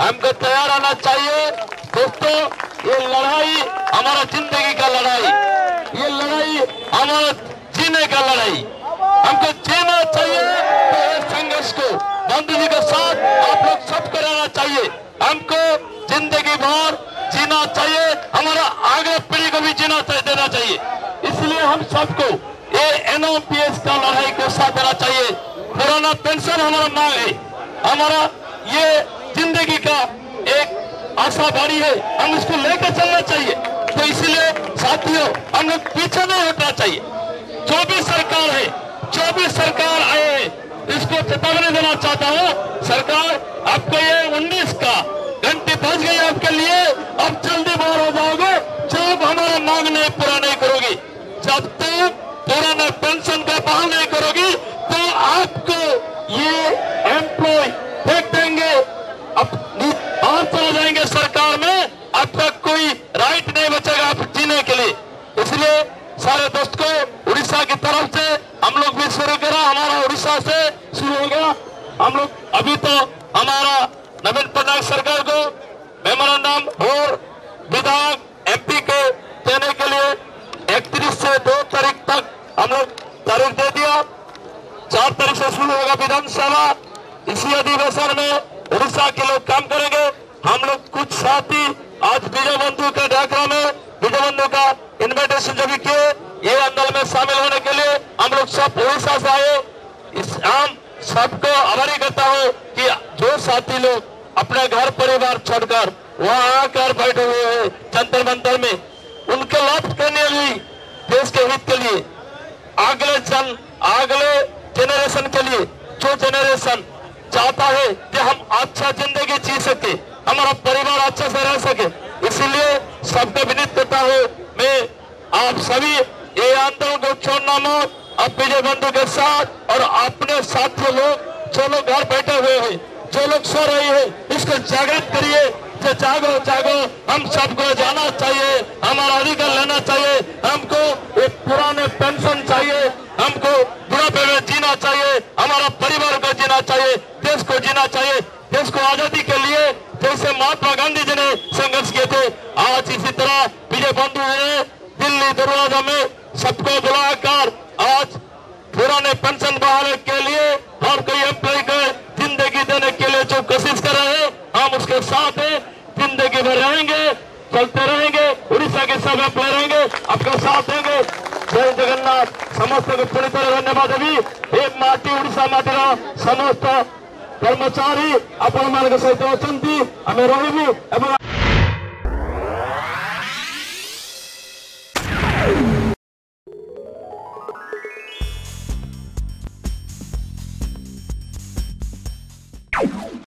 हमको तैयार आना चाहिए। दोस्तों, ये लड़ाई हमारा ज़िंदगी का लड़ाई। ये लड़ाई हमारा जीने का लड़ाई। हमको जीना चाहिए। तो संघर्ष को गांधी जी के साथ आप लोग सब कराना चाहिए। हमको ज़िंदगी भर जीना चाहिए। हमारा आगे पीढ़ी को भी जीना देना चाहिए। इसलिए हम सबको ये एनओपीएस का लड़ाई को साथ देना चाहिए। पुराना पेंशन हमारा मांग है। हमारा ये ज़िंदगी का एक आशा बाड़ी है। हम इसको लेकर चलना चाहिए। तो इसलिए साथियों, हम पीछे नहीं हटना चाहिए। जो भी सरकार है, जो भी सरकार आए, इसको चेतावनी देना चाहता हूँ। सरकार, आपको ये उन्नीस का घंटे बज गई आपके लिए। अब जल्दी बाहर हो जाओगे। जब हमारा मांग नहीं पूरा नहीं करोगी, जब तक पूरा पेंशन सारे दोस्त को उड़ीसा की तरफ़ से हम लोग भी शुरू करा, हमारा उड़ीसा से शुरू होगा। हम लोग अभी तो हमारा नवीन पटनायक सरकार को मेमोरेंडम और विधायक एमपी को देने के लिए इकतीस से दो तारीख तक हम लोग तारीख दे दिया। चार तारीख से शुरू होगा विधानसभा। इसी अधिवेशन में उड़ीसा के लोग काम करेंगे। हम लोग कुछ साथी आज विजय बंधु के डाकरा में विजय बंधु का इन्विटेशन जो भी किए में शामिल होने के लिए हम लोग सब उड़ीसा से आए। इस आम सबको आभारी करता हूँ कि जो साथी लोग अपने घर परिवार छोड़कर वहाँ आकर बैठे हुए हैं जंतर मंतर में, उनके लाभ करने लिए देश के हित के लिए, अगले जन, अगले जेनरेशन के लिए जो जेनरेशन चाहता है कि हम अच्छा ज़िंदगी जी सके, हमारा परिवार अच्छे से रह सके। इसीलिए सबको विनित करता हूँ, मैं आप सभी ये आंदोलन को छोड़ना मत। विजय बंधु के साथ और अपने साथी लोग जो लोग घर बैठे हुए हैं, जो लोग सो रहे हैं, इसको जागृत करिए। जागो जागो। हम सबको जाना चाहिए, हमारा अधिकार लेना चाहिए। हमको एक पुराने पेंशन चाहिए, हमको बुढ़ापे में जीना चाहिए, हमारा परिवार को जीना चाहिए, देश को जीना चाहिए, देश को आज़ादी के लिए जैसे महात्मा गांधी जी ने संघर्ष किए थे। आज इसी तरह विजय बंधु ने दिल्ली दरवाज़ा में सबको बुलाकर आज पुराने पेंशन बहाल के लिए हर कोई एम्प्लॉय को ज़िंदगी देने के लिए जो कोशिश कर रहे हैं, हम उसके साथ हैं, ज़िंदगी में रहेंगे, चलते रहेंगे, उड़ीसा के सब एम्प्लॉय रहेंगे, आपका साथ देंगे। जय जगन्नाथ, समस्त को पूरी तरह धन्यवाद अभी। एक माटी, उड़ीसा माटी समस्त कर्मचारी आपण सहित अच्छा आम रही